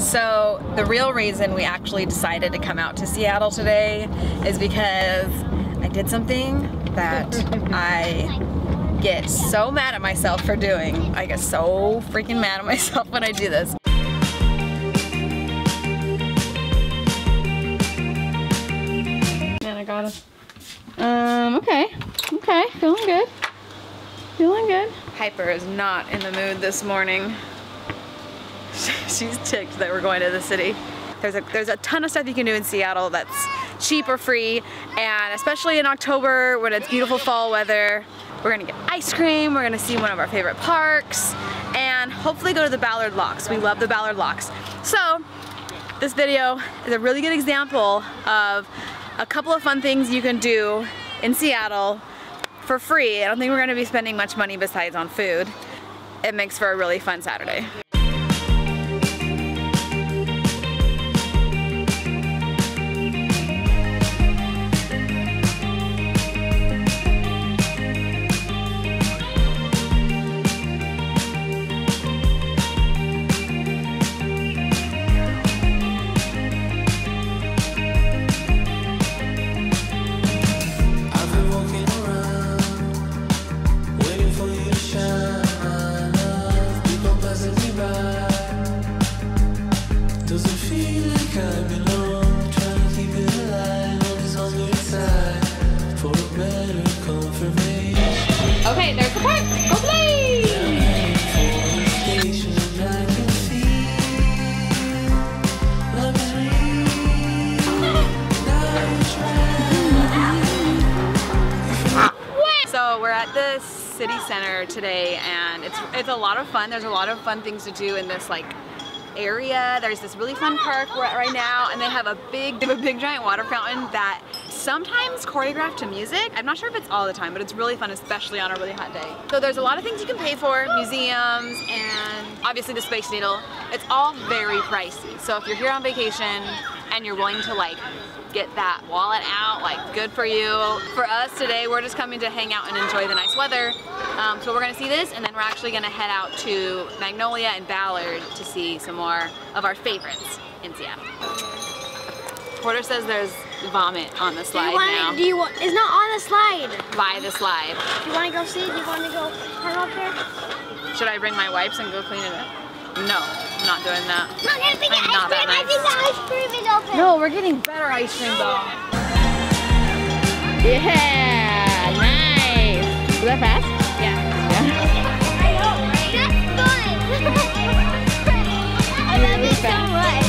So the real reason we actually decided to come out to Seattle today is because I did something that I get so mad at myself for doing. I get so freaking mad at myself when I do this. Man, I got it. Um, okay. Okay, feeling good. Feeling good. Piper is not in the mood this morning. She's ticked that we're going to the city. There's a, there's a ton of stuff you can do in Seattle that's cheap or free, and especially in October when it's beautiful fall weather, we're gonna get ice cream, we're gonna see one of our favorite parks, and hopefully go to the Ballard Locks. We love the Ballard Locks. So, this video is a really good example of a couple of fun things you can do in Seattle for free. I don't think we're gonna be spending much money besides on food. It makes for a really fun Saturday. City center today and it's it's a lot of fun. There's a lot of fun things to do in this like area. There's this really fun park right now and they have a big they have a big giant water fountain that sometimes choreographed to music. I'm not sure if it's all the time, but it's really fun, especially on a really hot day. So there's a lot of things you can pay for, museums and obviously the Space Needle. It's all very pricey. So if you're here on vacation and you're willing to like get that wallet out, like good for you. For us today, we're just coming to hang out and enjoy the nice weather. Um, so we're gonna see this and then we're actually gonna head out to Magnolia and Ballard to see some more of our favorites in Seattle. Porter says there's vomit on the slide Do you want now. do you want, it's not on the slide. By the slide. Do you want to go see? Do you want to go hang up there? Should I bring my wipes and go clean it up? No, not doing that. Not gonna be I'm ice not that cream. I think the ice cream is open. No, we're getting better ice cream though. Yeah, nice. Was that fast? Yeah. I know, right? That's fun. I love it so much.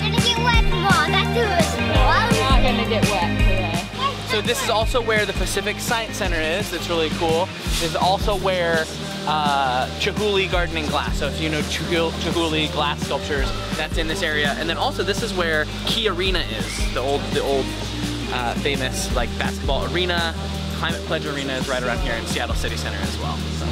Gonna get wet, Mom. That's too We're small. not gonna get wet. So this is also where the Pacific Science Center is. That's really cool. This is also where uh, Chihuly Garden and Glass. So if you know Chihu- Chihuly glass sculptures, that's in this area. And then also this is where Key Arena is, the old, the old uh, famous like basketball arena. Climate Pledge Arena is right around here in Seattle City Center as well. So.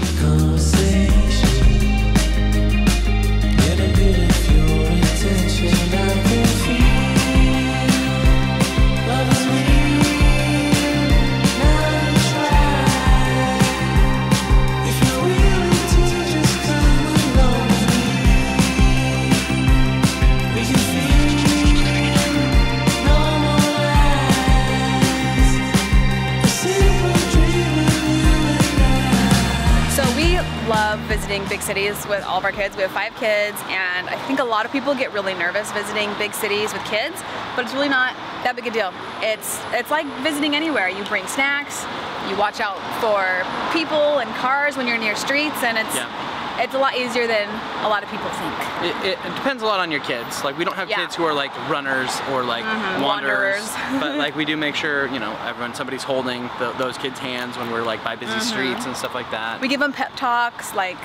Cities with all of our kids. We have five kids and I think a lot of people get really nervous visiting big cities with kids, but it's really not that big a deal. It's it's like visiting anywhere. You bring snacks, you watch out for people and cars when you're near streets and it's Yeah. it's a lot easier than a lot of people think. It, it, depends a lot on your kids. Like we don't have Yeah. kids who are like runners or like mm-hmm. wanderers, wanderers. but like we do make sure you know everyone somebody's holding the, those kids' hands when we're like by busy mm-hmm. streets and stuff like that. We give them pep talks like,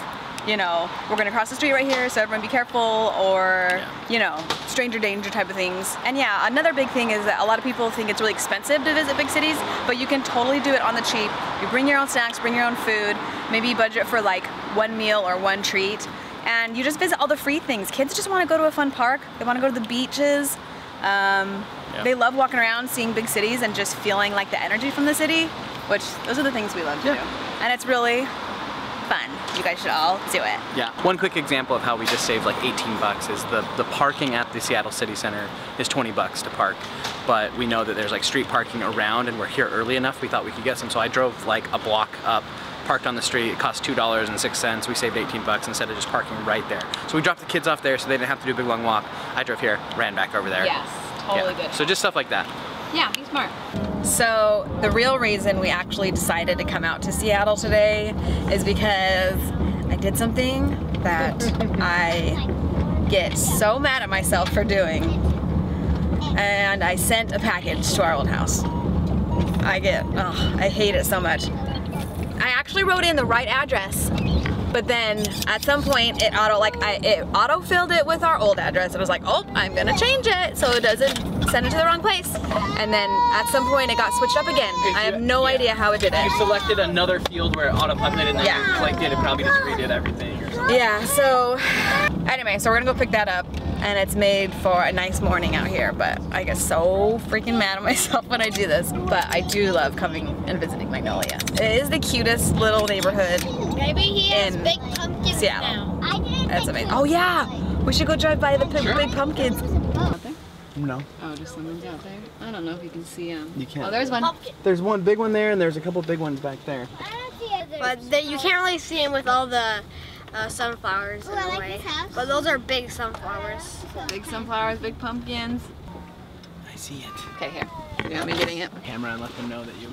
you know, we're gonna cross the street right here, so everyone be careful, or, Yeah. you know, stranger danger type of things. And yeah, another big thing is that a lot of people think it's really expensive to visit big cities, but you can totally do it on the cheap. You bring your own snacks, bring your own food, maybe budget for like one meal or one treat, and you just visit all the free things. Kids just wanna go to a fun park, they wanna go to the beaches. Um, Yeah. They love walking around, seeing big cities, and just feeling like the energy from the city, which those are the things we love to Yeah. do. And it's really fun. You guys should all do it. Yeah. One quick example of how we just saved like 18 bucks is the, the parking at the Seattle City Center is 20 bucks to park. But we know that there's like street parking around and we're here early enough, we thought we could get some. So I drove like a block up, parked on the street, it cost $2.06. We saved 18 bucks instead of just parking right there. So we dropped the kids off there so they didn't have to do a big long walk. I drove here, ran back over there. Yes, totally Yeah. good. So just stuff like that. Yeah, be smart. So the real reason we actually decided to come out to Seattle today is because I did something that I get so mad at myself for doing. And I sent a package to our old house. I get, oh, I hate it so much. I actually wrote in the right address, but then at some point it auto like I it auto filled it with our old address. It was like, oh, I'm gonna change it so it doesn't send it to the wrong place. And then at some point it got switched up again. I have no Yeah. idea how it did it. You selected another field where it auto-populated and then Yeah. you clicked it, it probably just redid everything or something. Yeah, so anyway, so we're gonna go pick that up and it's made for a nice morning out here, but I get so freaking mad at myself when I do this. But I do love coming and visiting Magnolia. It is the cutest little neighborhood. Maybe he has In big pumpkins Seattle. now. That's amazing. Oh yeah, we should go drive by the p- Sure. big pumpkins. No. Oh, just someone's out there. I don't know if you can see them. You can't. Oh, there's one. There's one big one there and there's a couple big ones back there. I don't see others. But the, you can't really see them with all the uh, sunflowers in Oh, the like way. But those are big sunflowers. Big sunflowers, big pumpkins. I see it. Okay, here. You want me getting it? Camera and let them know that you.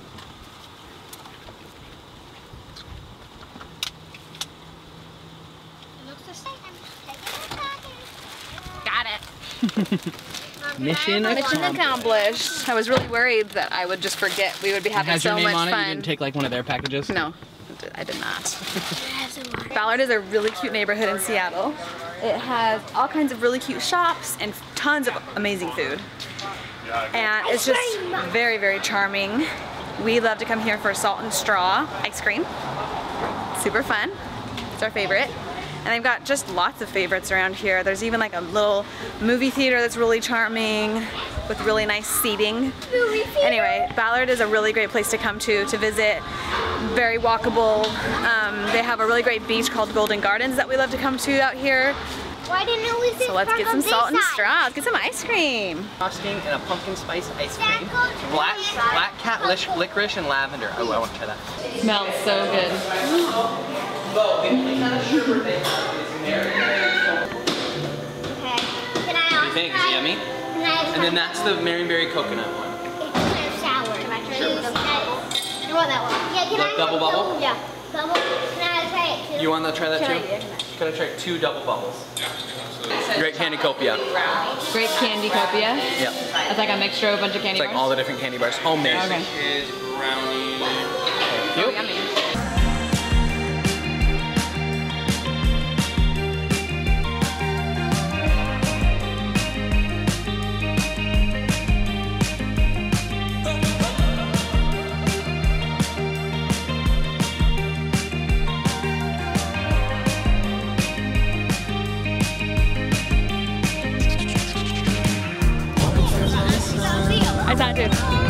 It looks the same. Got it. Mission Mission accomplished. I was really worried that I would just forget. We would be having has so your name much on it? You fun. didn't take like one of their packages? No, I did not. Ballard is a really cute neighborhood in Seattle. It has all kinds of really cute shops and tons of amazing food. And it's just very, very charming. We love to come here for salt and straw ice cream. Super fun. It's our favorite. And they've got just lots of favorites around here. There's even like a little movie theater that's really charming with really nice seating. Anyway, Ballard is a really great place to come to to visit. Very walkable. Um, they have a really great beach called Golden Gardens that we love to come to out here. Why didn't we see So let's get some salt and straw. Let's get some ice cream. Frosting and a pumpkin spice ice cream. Black, black cat lic- licorice and lavender. Oh, I want to try that. Smells so good. Okay. Can I What you also think? Is it yummy? Can I also And then that's the Marionberry coconut one. It's kind sour. Can I try Sure. it? You want that one? Yeah, can The I double have bubble? Yeah. Double? Can I try it too? You want to try that Can I too? do it? Can I try two double bubbles? Great candy copia. Great candy copia. Yeah. It's like a mixture of a bunch of candy It's like bars. all the different candy bars. Homemade. Okay. Is brownie. I saw it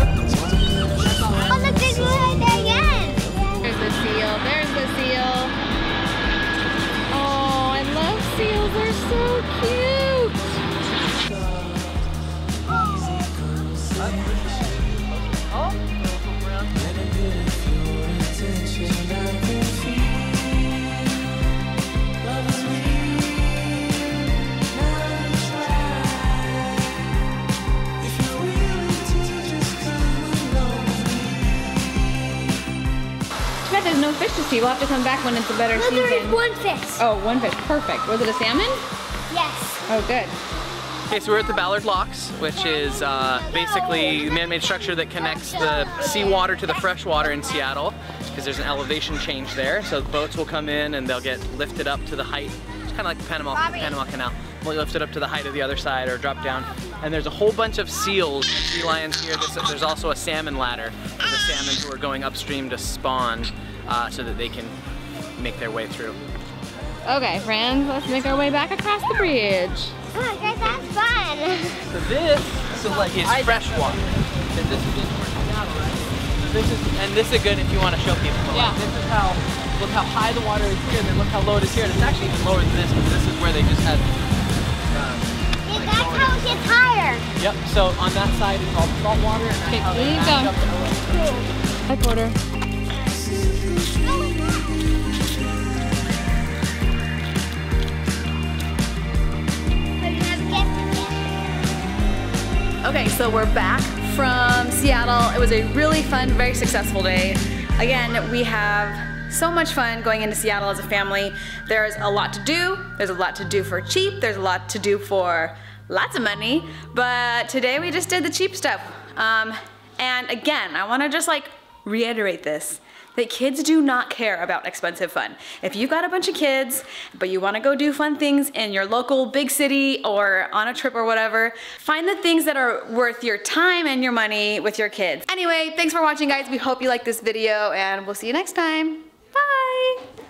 see. We'll have to come back when it's a better Look, there is season. one fish. Oh, one fish. Perfect. Was it a salmon? Yes. Oh, good. Okay, so we're at the Ballard Locks, which is uh, basically a man-made structure that connects the seawater to the freshwater in Seattle, because there's an elevation change there. So boats will come in and they'll get lifted up to the height. It's kind of like the Panama, Panama Canal. We'll lift it up to the height of the other side or drop down. And there's a whole bunch of seals and sea lions here. There's, there's also a salmon ladder for the salmon who are going upstream to spawn uh, so that they can make their way through. Okay, friends, let's make our way back across the bridge. Oh, I guess that's fun. So this so like is fresh water. And this is, this is and this is good if you want to show people. but, like, Yeah. This is how look how high the water is here, and then look how low it is here. And it's actually even lower than this, because this is where they just had. Um, that's how it gets higher. yep. So on that side is all salt water, and that's Okay, how they here you back go. up the elevator. Okay, so we're back from Seattle. It was a really fun, very successful day. Again, we have so much fun going into Seattle as a family. There's a lot to do. There's a lot to do for cheap. There's a lot to do for lots of money. But today we just did the cheap stuff. Um, and again, I want to just like reiterate this that kids do not care about expensive fun. If you've got a bunch of kids, but you wanna go do fun things in your local big city or on a trip or whatever, find the things that are worth your time and your money with your kids. Anyway, thanks for watching guys. We hope you liked this video and we'll see you next time. Bye.